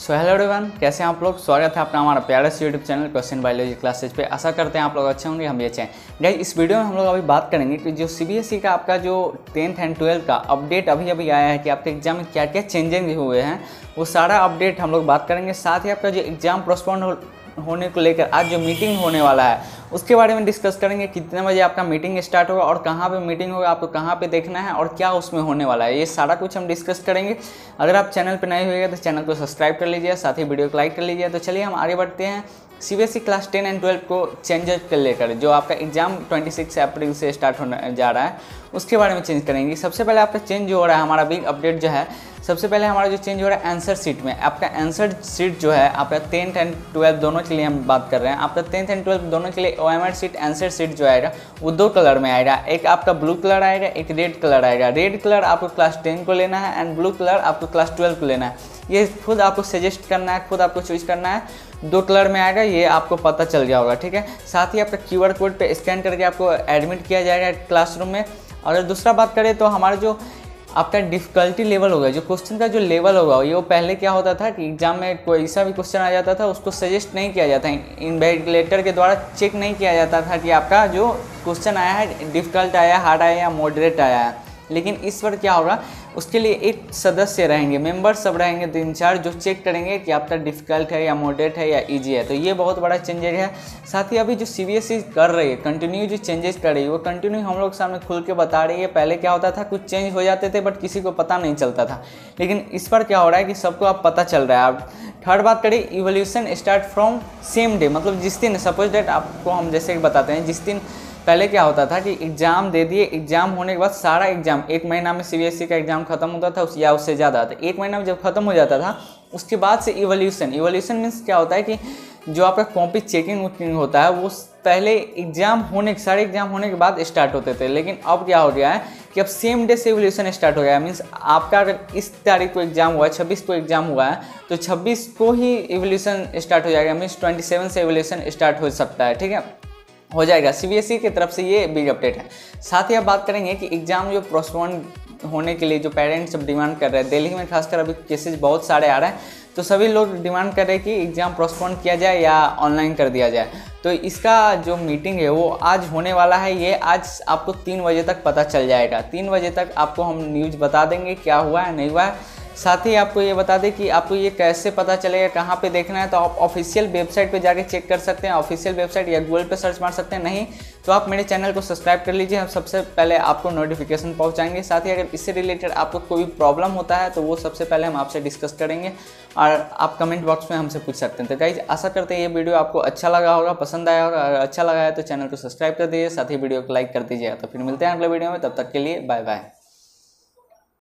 So hello everyone कैसे हैं आप लोग? स्वागत है अपना हमारा प्यारे से YouTube channel question biology classes पे। आशा करते हैं आप लोग अच्छे होंगे, हम भी अच्छे हैं। गाइस इस वीडियो में हम लोग अभी बात करेंगे कि जो सीबीएसई का आपका जो टेंथ एंड ट्वेल्थ का अपडेट अभी अभी आया है कि आपके एग्ज़ाम में क्या क्या चेंजेस हुए हैं, वो सारा अपडेट हम लोग बात करेंगे। साथ ही आपका जो एग्ज़ाम पोस्टपोन होने को लेकर आज जो मीटिंग होने वाला है उसके बारे में डिस्कस करेंगे कितने बजे आपका मीटिंग स्टार्ट होगा और कहाँ पे मीटिंग होगा, आपको कहाँ पे देखना है और क्या उसमें होने वाला है। ये सारा कुछ हम डिस्कस करेंगे। अगर आप चैनल पर नए हुए तो चैनल को सब्सक्राइब कर लीजिए, साथ ही वीडियो को लाइक कर लीजिए। तो चलिए हम आगे बढ़ते हैं। See class ten and twelve को चेंजेस कर लेकर, जो आपका एग्ज़ाम 26 अप्रैल से स्टार्ट होने जा रहा है, उसके बारे में चेंज करेंगे। सबसे पहले आपका चेंज जो हो रहा है, हमारा बिग अपडेट जो है, सबसे पहले हमारा जो चेंज हो रहा है आंसर सीट में। आपका आंसर सीट जो है, आपका टेंथ एंड ट्वेल्थ दोनों के लिए हम बात कर रहे हैं। आपका टेंथ एंड ट्वेल्थ दोनों के लिए O M sheet answer sheet जो आएगा, वो दो कलर में आएगा। एक आपका ब्लू कलर आएगा, एक रेड कलर आएगा। रेड कलर आपको क्लास टेन को लेना है एंड ब्लू कलर आपको क्लास ट्वेल्व को लेना है। ये खुद आपको सजेस्ट करना है, खुद आपको चूज़ करना है। दो कलर में आएगा, ये आपको पता चल गया होगा, ठीक है? साथ ही आपका क्यू आर कोड पर स्कैन करके आपको एडमिट किया जाएगा क्लासरूम में। और दूसरा बात करें तो हमारा जो आपका डिफ़िकल्टी लेवल होगा जो क्वेश्चन का जो लेवल होगा, ये वो पहले क्या होता था कि एग्ज़ाम में कोई ऐसा भी क्वेश्चन आ जाता था, उसको सजेस्ट नहीं किया जाता इन्वेटिलेटर के द्वारा चेक नहीं किया जाता था कि आपका जो क्वेश्चन आया है डिफ़िकल्ट आया हार्ड आया या मॉडरेट आया। है लेकिन इस पर क्या होगा उसके लिए एक सदस्य रहेंगे मेंबर सब रहेंगे तीन चार जो चेक करेंगे कि आपका डिफ़िकल्ट है या मॉडरेट है या इजी है। तो ये बहुत बड़ा चेंजेज है। साथ ही अभी जो सी कर रही है कंटिन्यू जो चेंजेस कर रही है, वो कंटिन्यू हम लोग सामने खुल के बता रही है। पहले क्या होता था, कुछ चेंज हो जाते थे बट किसी को पता नहीं चलता था। लेकिन इस पर क्या हो रहा है कि सबको अब पता चल रहा है। अब थर्ड बात करें evolution start from same day मतलब जिस दिन सपोज़ डेट आपको हम जैसे बताते हैं, जिस दिन पहले क्या होता था कि एग्ज़ाम दे दिए, एग्ज़ाम होने के बाद सारा एग्ज़ाम, एक महीना में सीबीएसई का एग्ज़ाम खत्म होता था, उस या उससे ज़्यादा था। एक महीना में जब खत्म हो जाता था, उसके बाद से इवोल्यूशन इवोल्यूशन मीन्स क्या होता है कि जो आपका कॉपी चेकिंग वुकिंग होता है, वो पहले एग्ज़ाम होने के सारे एग्ज़ाम होने के बाद स्टार्ट होते थे। लेकिन अब क्या हो गया है कि अब सेम डे से एवोल्यूशन स्टार्ट हो गया है। मीन्स आपका अगर इस तारीख को एग्ज़ाम हुआ है, छब्बीस को एग्ज़ाम हुआ है तो छब्बीस को ही एवोल्यूशन स्टार्ट हो जाएगा। मीन्स ट्वेंटी सेवन से एवोल्यूशन स्टार्ट हो सकता है, ठीक है? हो जाएगा। सीबीएसई e की तरफ़ से ये बिग अपडेट है। साथ ही आप बात करेंगे कि एग्ज़ाम जो प्रोस्पोन होने के लिए जो पेरेंट्स सब डिमांड कर रहे हैं, दिल्ली में खासकर अभी केसेज बहुत सारे आ रहे हैं तो सभी लोग डिमांड कर रहे हैं कि एग्ज़ाम प्रोस्पोन किया जाए या ऑनलाइन कर दिया जाए। तो इसका जो मीटिंग है, वो आज होने वाला है। ये आज आपको तीन बजे तक पता चल जाएगा। तीन बजे तक आपको हम न्यूज़ बता देंगे क्या हुआ है, नहीं हुआ है। साथ ही आपको ये बता दें कि आपको ये कैसे पता चलेगा, कहाँ पे देखना है तो आप ऑफिशियल वेबसाइट पे जाके चेक कर सकते हैं ऑफिशियल वेबसाइट या गूगल पे सर्च मार सकते हैं। नहीं तो आप मेरे चैनल को सब्सक्राइब कर लीजिए, हम सबसे पहले आपको नोटिफिकेशन पहुँचाएँगे। साथ ही अगर इससे रिलेटेड आपको कोई प्रॉब्लम होता है तो वो सबसे पहले हम आपसे डिस्कस करेंगे और आप कमेंट बॉक्स में हमसे पूछ सकते हैं। तो गाइज़ आशा करते हैं ये वीडियो आपको अच्छा लगा होगा, पसंद आया होगा अगर अच्छा लगा है तो चैनल को सब्सक्राइब कर दीजिए, साथ ही वीडियो को लाइक कर दीजिएगा। तो फिर मिलते हैं अगले वीडियो में, तब तक के लिए बाय बाय